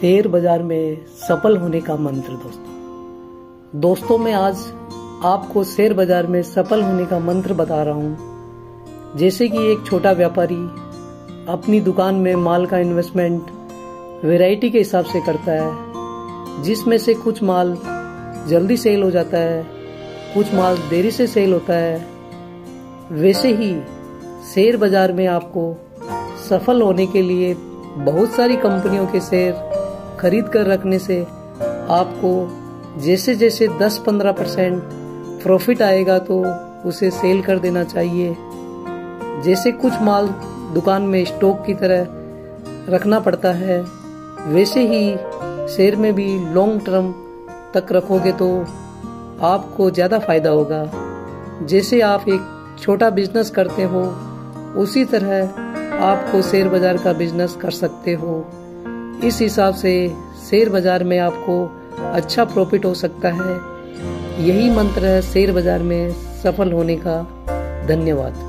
Share बाज़ार में सफल होने का मंत्र, दोस्तों। दोस्तों, मैं आज आपको शेयर बाज़ार में सफल होने का मंत्र बता रहा हूँ। जैसे कि एक छोटा व्यापारी अपनी दुकान में माल का इन्वेस्टमेंट वैरायटी के हिसाब से करता है, जिसमें से कुछ माल जल्दी सेल हो जाता है, कुछ माल देरी से सेल होता है। वैसे ही शेयर बाज़ार में आपको सफल होने के लिए बहुत सारी कंपनियों के शेयर खरीद कर रखने से आपको जैसे जैसे 10-15 परसेंट प्रॉफिट आएगा तो उसे सेल कर देना चाहिए। जैसे कुछ माल दुकान में स्टॉक की तरह रखना पड़ता है, वैसे ही शेयर में भी लॉन्ग टर्म तक रखोगे तो आपको ज़्यादा फ़ायदा होगा। जैसे आप एक छोटा बिज़नेस करते हो, उसी तरह आपको शेयर बाज़ार का बिज़नेस कर सकते हो। इस हिसाब से शेयर बाज़ार में आपको अच्छा प्रॉफिट हो सकता है। यही मंत्र है शेयर बाज़ार में सफल होने का। धन्यवाद।